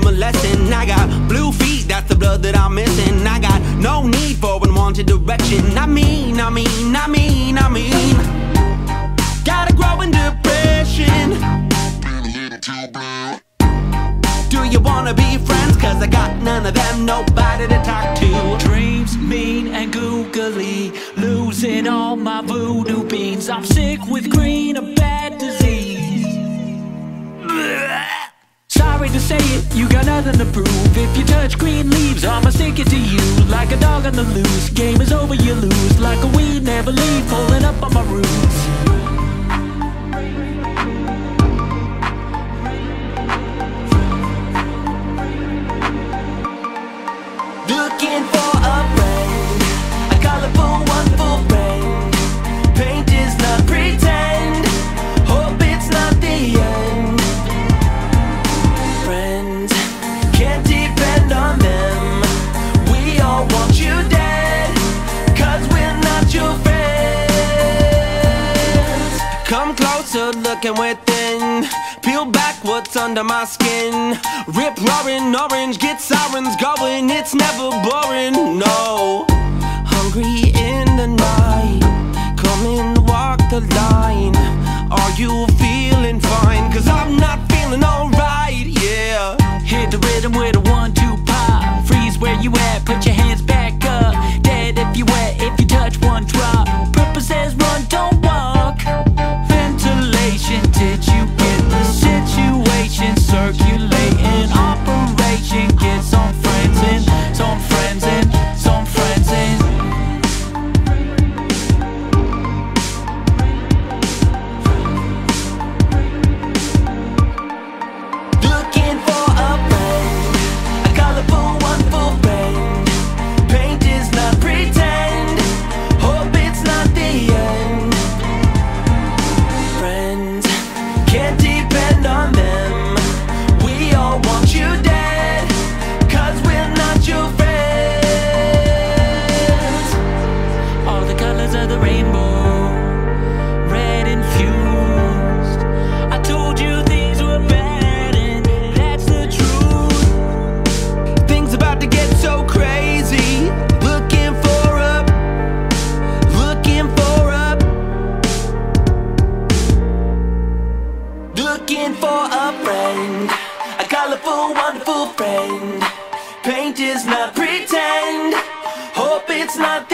lesson. I got blue feet, that's the blood that I'm missing. I got no need for unwanted direction. I mean, I mean, I mean, I mean. Gotta grow in depression. Do you wanna be friends? Cause I got none of them, nobody to talk to. Dreams mean and googly, losing all my voodoo beans. I'm sick with green, a bad disease. To say it, you got nothing to prove. If you touch green leaves, I'ma stick it to you. Like a dog on the loose, game is over, you lose. Like a weed, never leave, pulling up on my roots. Within. Peel back what's under my skin. Rip roaring orange, get sirens going. It's never boring, no. Hungry in the night. Come and walk the line. Are you can't depend on them. Looking for a friend, a colorful, wonderful friend. Paint is not pretend. Hope it's not.